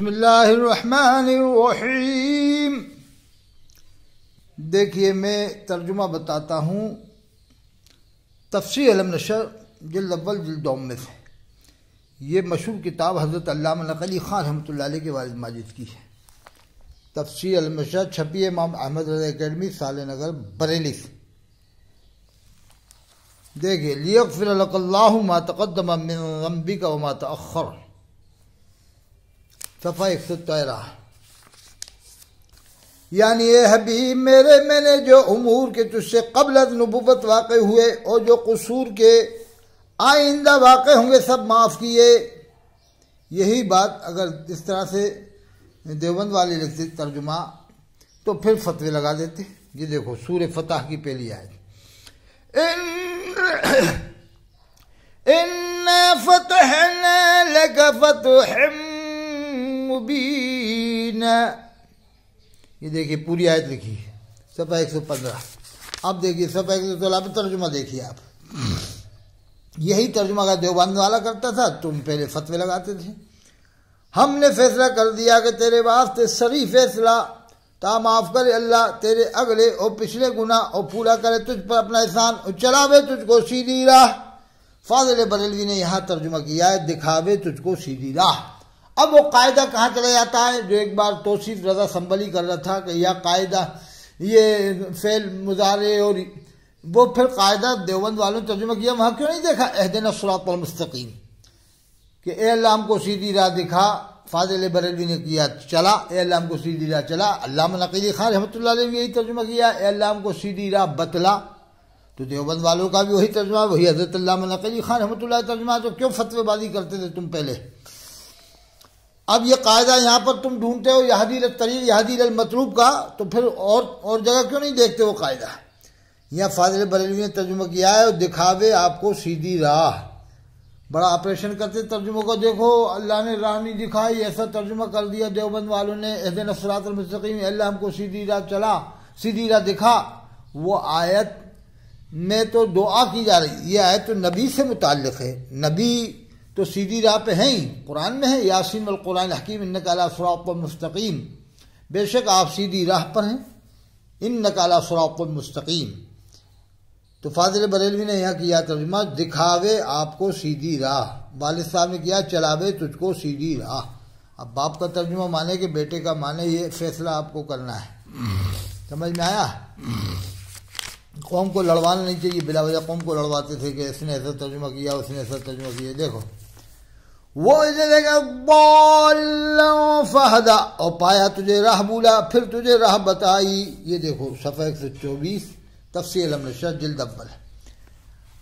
बसमीम देखिए, मैं तर्जुमा बताता हूँ। तफसी अलम नशर, जल्द अव्वल, जल्द में से ये मशहूर किताब हज़रत अल्लामा नकली ख़ान रहमत के वालिद माजिद की है। तफसी अलमशर छपी इमाम अहमद अकेडमी, साल नगर, बरेली से। देखिए लियफ़िर मा तकदम मिन रम्बी का वमा तखर सफ़ा एक सौ तेरह यानी ये हबीब, मेरे, मैंने जो उमूर के तुझसे कबल नबूबत वाक़ हुए और जो कसूर के आइंदा वाक़ होंगे, सब माफ़ किए। यही बात अगर इस तरह से देवबंद वाले लिखते तर्जुमा तो फिर फतवे लगा देते। ये देखो सूर्य फतह की पहली आयत। इन लग फतह ये देखिए, पूरी आयत लिखी है। सफ़ा एक सौ पंद्रह। अब देखिए, सफ़ा एक सौ सोलह तर्जुमा देखिए आप। यही तर्जुमा का देवबंद वाला करता था तुम पहले फतवे लगाते थे। हमने फैसला कर दिया कि तेरे वास्ते सरी फैसला, ता माफ़ करे अल्लाह, तेरे अगले और पिछले गुना और पूरा करे तुझ पर अपना एहसान और चलावे तुझको सीधी राह। फाजिल बरेलवी ने यहाँ तर्जुमा किया है दिखावे तुझको सीधी राह। अब वो कायदा कहाँ चला जाता है? जो एक बार तोसीफ रजा संभली कर रहा था कि यह कायदा, ये फेल मुजारे और वो फिर कायदा देवबंद वालों ने तर्जुमा किया, वहाँ क्यों नहीं देखा? अहदन सरात मुस्तकीम। कि ए हमको सीधी राह दिखा, फाजिल बरेलवी ने किया, चला। ए अल्लाह हमको सीधी राह चला, अल्लाह नकीली खान रहमत ने भी यही तर्जुमा किया। ए अल्लाह हमको सीधी राह बतला तो देवबंद वालों का भी वही तर्जुमा, वही हज़रत नकीली खान रहमत तर्जुमा तो क्यों फतवेबाजी करते थे तुम पहले? अब ये कायदा यहाँ पर तुम ढूंढते हो यहादी तरीक यहादी मतलूब का तो फिर और और जगह क्यों नहीं देखते वो कायदा? यहाँ फाजिल बरेलवी ने तर्जुमा किया है और दिखावे आपको सीधी राह। बड़ा ऑपरेशन करते तर्जुमों को देखो, अल्लाह ने राह नहीं दिखाई, ऐसा तर्जुमा कर दिया, देवबंद वालों ने एहदन असरातमस्तकीम अल्लाह हमको सीधी राह चला, सीधी राह दिखा। वो आयत में तो दुआ की जा रही, ये आयत तो नबी से मुतल है, नबी तो सीधी राह पे हैं ही। कुरान में है, यासिन कुरान हकीम इन नकाला सराब मुस्तकीम। बेशक आप सीधी राह पर हैं। इन नकाला सराब मुस्तकीम। तो फाजिल बरेलवी ने यहाँ किया तर्जुमा, दिखावे आपको सीधी राह। वालिद साहब ने किया, चलावे तुझको सीधी राह। अब बाप का तर्जुमा माने कि बेटे का माने, ये फैसला आपको करना है। समझ में आया? कौम को लड़वाना नहीं चाहिए, बिला वजह कौम को लड़वाते थे कि इसने ऐसा तर्जुमा किया, उसने ऐसा तर्जुमा किया। देखो वो फहदा, और पाया तुझे राह बोला फिर तुझे राह बताई। ये देखो सफ़ा एक सौ चौबीस, तफसील जिल्द अव्वल।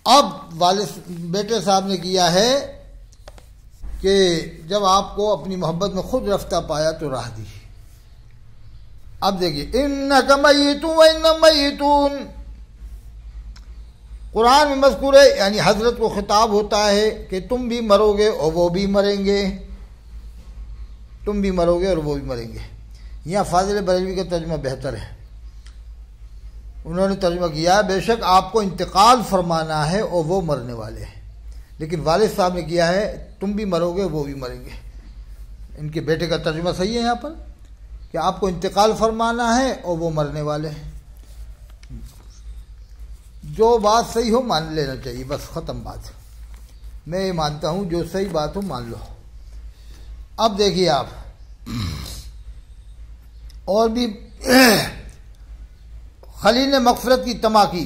अब वालिद बेटे साहब ने किया है कि जब आपको अपनी मोहब्बत में खुद रफ्ता पाया तो राह दी। अब देखिए इन नमई तू इन मई कुरान में मजकूर है, यानी हज़रत को खिताब होता है कि तुम भी मरोगे और वो भी मरेंगे। तुम भी मरोगे और वो भी मरेंगे। यहाँ फाजिल बरेलवी का तर्जमा बेहतर है। उन्होंने तर्जमा किया, बेशक आपको इंतकाल फरमाना है और वो मरने वाले हैं। लेकिन वालिद साहब ने किया है, तुम भी मरोगे, वो भी मरेंगे। इनके बेटे का तर्जमा सही है यहाँ पर, कि आपको इंतकाल फरमाना है और वो मरने वाले हैं। जो बात सही हो मान लेना चाहिए, बस ख़त्म बात मैं ये मानता हूँ, जो सही बात हो मान लो। अब देखिए आप, और भी खली ने मकफरत की तमा की।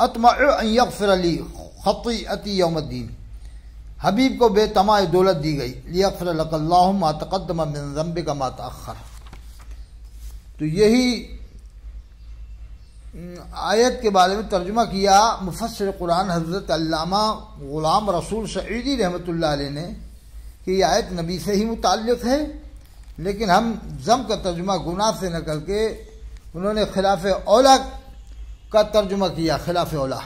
अतमफ़र अली खती अति यौमद्दीन। हबीब को बेतमा दौलत दी गई। लियाफ़र मातकदम मिन का मात तो यही आयत के बारे में तर्जुमा किया मुफसर कुरान हज़रत अल्लामा ग़ुलाम रसूल सईदी रहमत ने कि यह आयत नबी से ही मुतल है, लेकिन हम जम का तर्जुमा गुनाह से न करके उन्होंने खिलाफ ओला का तर्जुमा किया, खिलाफ ओला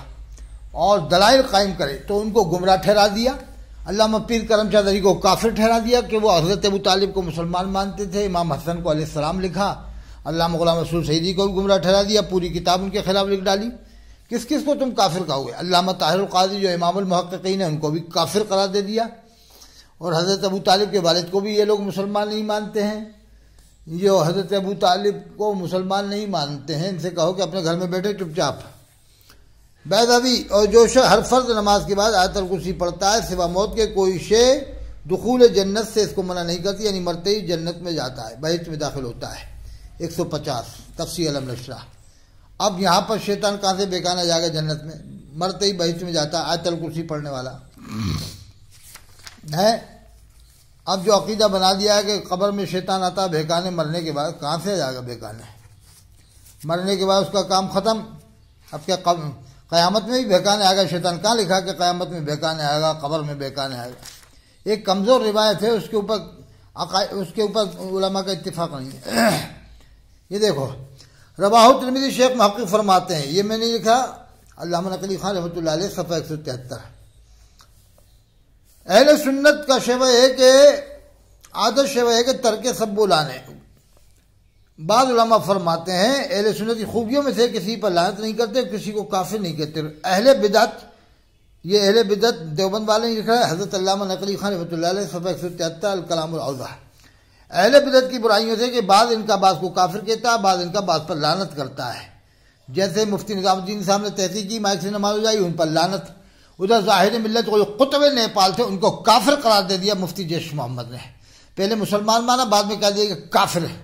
और दलाइल कायम करे तो उनको गुमराह ठहरा दिया। अल्लाह पीर करम चौधरी को काफिर ठहरा दिया कि वो हज़रत अबू तालिब को मुसलमान मानते थे, इमाम हसन को सलाम लिखा। अल्लाह गुलाम रसूल सईदी को भी गुमराह ठहरा दिया, पूरी किताब उनके खिलाफ लिख डाली। किस किस को तुम काफिर कहोगे? अल्लामा ताहिर जो इमाम महक्कीन है, उनको भी काफिर करार दे दिया। और हज़रत अबू तालिब के वालिद को भी ये लोग मुसलमान नहीं मानते हैं। जो हज़रत अबू तालिब को मुसलमान नहीं मानते हैं। इनसे कहो कि अपने घर में बैठे चुपचाप। बैदवी और जो शे हर फ़र्ज़ नमाज़ के बाद आयतल कुर्सी पढ़ता है, सिवा मौत के कोई शे दखूल जन्नत से इसको मना नहीं करती, यानी मरते ही जन्नत में जाता है, बहित में दाखिल होता है। 150 तफसी अलम नशरा। अब यहाँ पर शैतान कहाँ से बेकाना जाएगा जन्नत में? मरते ही बहित में जाता है आयतल कुर्सी पढ़ने वाला। है? अब जो अकीदा बना दिया है कि कब्र में शैतान आता है बेकाने मरने के बाद कहाँ से जाएगा बेकाने मरने के बाद उसका काम ख़त्म। अब क्या क़यामत में भी बेकाने आएगा? शैतान कहाँ लिखा कि क़यामत में बेकाने आएगा, कब्र में बेकाने आएगा? एक कमज़ोर रिवायत है, उसके ऊपर उसके ऊपर उलमा का इतफाक़ नहीं है। ये देखो, रबाह तिरमिदी शेख महक़ फरमाते हैं, ये मैंने लिखा अल्लाह नकली खान रहमत सफ़ा एक सौ तिहत्तर। अहल सुन्नत का शेव है कि आदत शेव है कि तर्क सब बुलाने। बाद फरमाते हैं, अहल सुन्नत की खूबियों में से किसी पर लानत नहीं करते, किसी को काफिर नहीं कहते अहल बिदत, ये अहल बिदत देवबंद वाले ने लिखा है, हज़रत नकली खान रहमत सफ़ा एक सौ तिहत्तर कलाम अवजा अहल बिदत की बुराइयों से कि बाद इनका बात को काफिर कहता है, बाद इनका बात पर लानत करता है। जैसे मुफ्ती निज़ामुद्दीन साहब ने तहसीक की माइक से नमाज़ जाई, उन पर लानत। उधर ज़ाहिर मिलत को जो कुतब नेपाल थे, उनको काफिर करार दे दिया मुफ्ती जैश मोहम्मद ने। पहले मुसलमान माना, बाद में कह दिया कि काफिर है।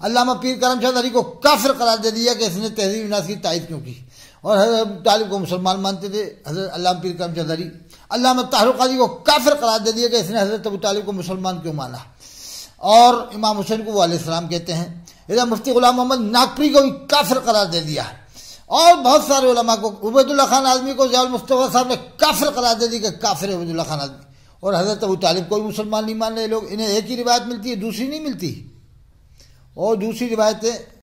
अल्लामा पीर करम चौधरी को काफिर करार दे दिया कि इसने तहजीब नाज की तायद क्यों की? और हज़रत तालिब को मुसलमान मानते थे, हज़रत अल्लाह पीर करम शाह चौधरी अल्लाह तारुकाजी को काफिर करार दे दिया कि इसने हज़रत अबू तालिब को मुसलमान क्यों माना? और इमाम हुसैन को वाले सलाम कहते हैं, इधर मुफ्ती गुलाम मोहम्मद नागपुरी को भी काफिर करार दे दिया है। और बहुत सारे उलमा को उबैदुल्ला खान आदमी को जयाल मुस्तफ़ा साहब ने काफिर करार दे दी कि काफिर उबैदुल्ला खान आदमी और हज़रत अबू तालिब कोई मुसलमान नहीं मान रहे लोग, इन्हें एक ही रिवायत मिलती है, दूसरी नहीं मिलती। और दूसरी रिवायतें